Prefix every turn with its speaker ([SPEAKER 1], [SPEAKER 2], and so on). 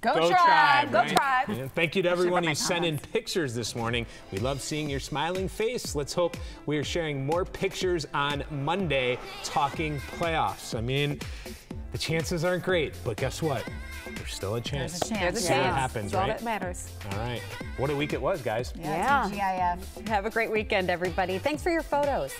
[SPEAKER 1] Go,
[SPEAKER 2] Go
[SPEAKER 1] Tribe.
[SPEAKER 2] Tribe,
[SPEAKER 1] Go
[SPEAKER 2] right?
[SPEAKER 1] Tribe.
[SPEAKER 2] Yeah, Thank you to everyone who sent in pictures this morning. We love seeing your smiling face. Let's hope we are sharing more pictures on Monday talking playoffs. I mean, the chances aren't great, but guess what? There's still a chance.
[SPEAKER 1] There's a chance.
[SPEAKER 3] There's a
[SPEAKER 2] See what happens,
[SPEAKER 3] That's all
[SPEAKER 2] right?
[SPEAKER 3] that matters.
[SPEAKER 2] All right. What a week it was, guys.
[SPEAKER 1] Yeah.
[SPEAKER 3] Yeah.
[SPEAKER 1] TGIF.
[SPEAKER 3] Have a great weekend, everybody. Thanks for your photos.